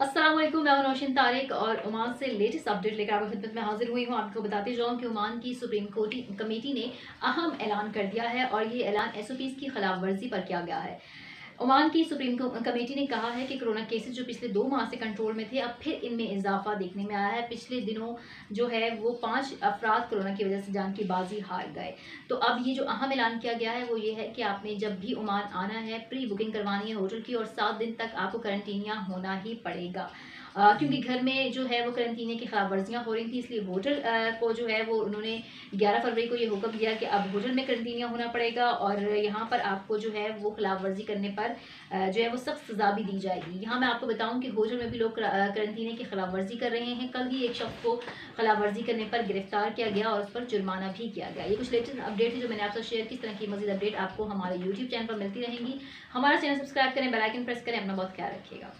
वालेकुम, मैं नौशिन तारिक और ओमान से लेटेस्ट अपडेट लेकर आपकी खिदमत में हाजिर हुई हूँ। आपको बताते जाऊँ कि ओमान की सुप्रीम कोर्ट कमेटी ने अहम ऐलान कर दिया है और ये ऐलान एस की खिलाफ वर्जी पर किया गया है। ओमान की सुप्रीम कमेटी ने कहा है कि कोरोना केसेस जो पिछले दो माह से कंट्रोल में थे, अब फिर इनमें इजाफा देखने में आया है। पिछले दिनों जो है, वो पाँच अफराद कोरोना की वजह से जान की बाजी हार गए। तो अब ये जो अहम ऐलान किया गया है, वो ये है कि आपने जब भी ओमान आना है प्री बुकिंग करवानी है होटल की, और सात दिन तक आपको करंटीनिया होना ही पड़ेगा। क्योंकि घर में जो है वो करंटीने की खिलाफ वर्जियाँ हो रही थी, इसलिए होटल को जो है वो उन्होंने 11 फरवरी को ये हुक्म दिया कि अब होटल में करंटीनिया होना पड़ेगा और यहाँ पर आपको जो है वो खिलाफ वर्जी करने पर जो है वो सख्त सज़ा भी दी जाएगी। यहाँ मैं आपको बताऊँ कि होटल में भी लोग करंटीने की खिलाफ वर्जी कर रहे हैं। कल ही एक शख्स को खिलाफ वर्जी करने पर गिरफ़्तार किया गया और उस पर जुर्माना भी किया गया। ये कुछ लेटेस्ट अपडेट है जो मैंने आपसे शेयर किस तरह की मजीद अपडेट आपको हमारे यूट्यूब चैनल पर मिलती रहेंगी। हमारा चैनल सब्सक्राइब करें बेलाइकन प्रेस करें, अपना बहुत ख्याल रखिएगा।